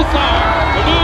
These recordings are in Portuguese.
too far.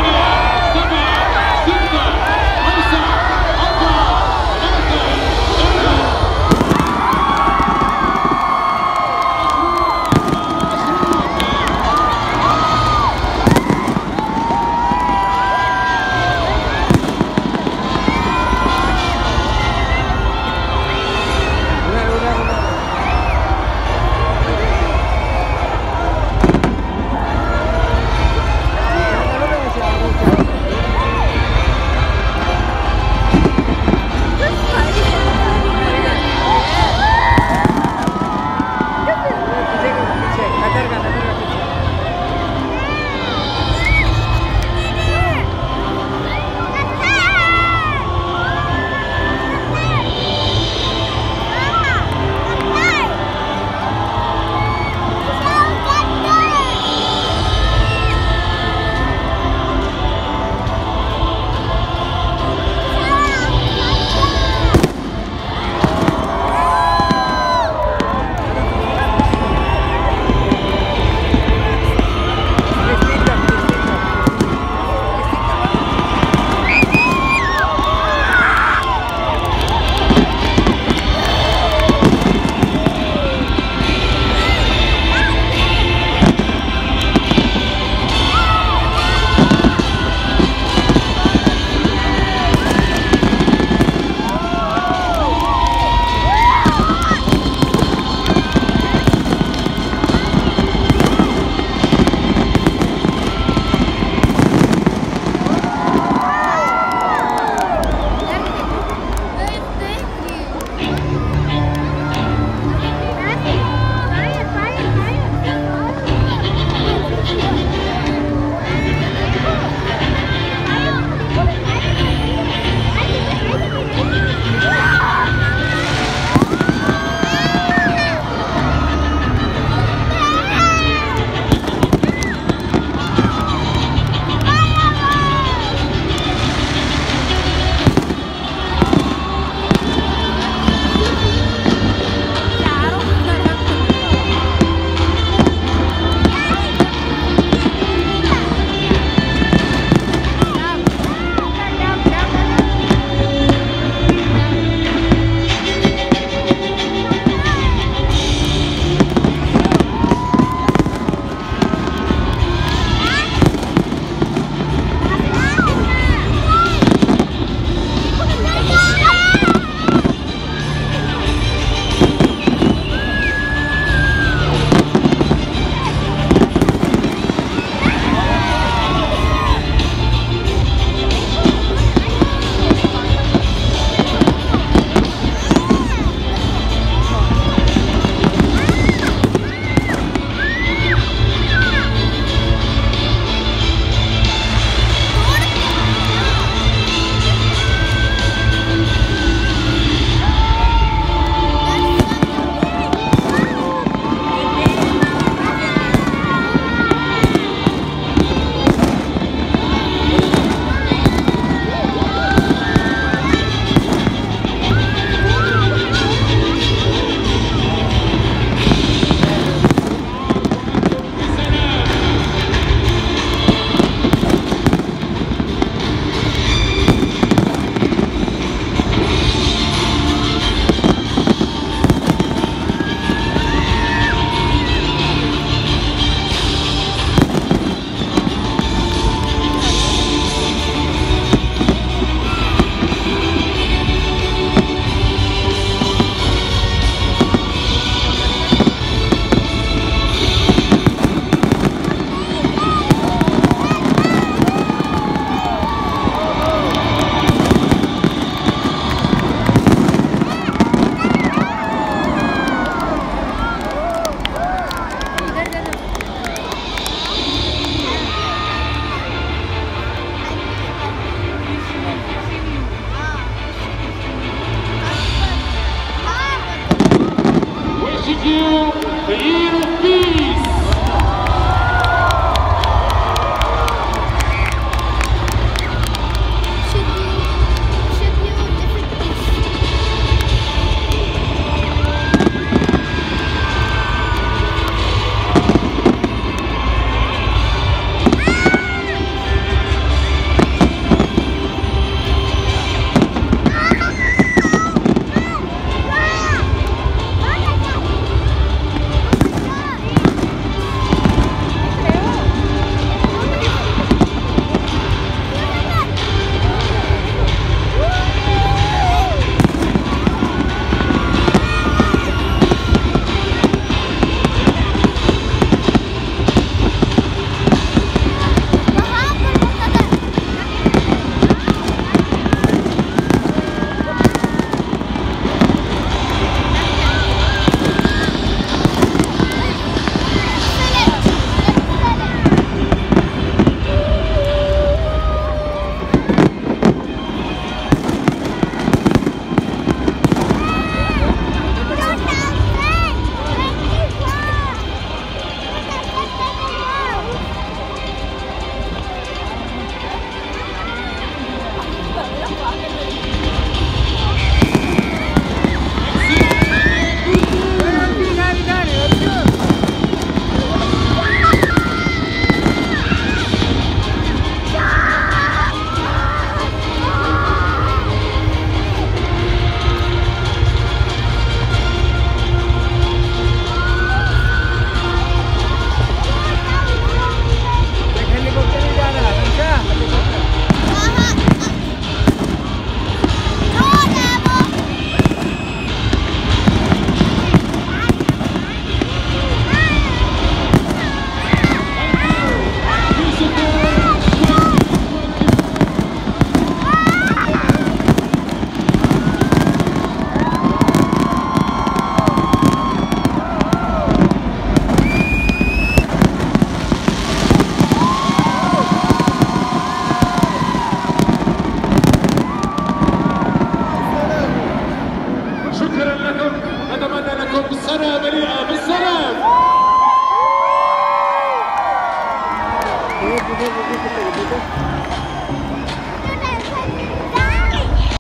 Wishing you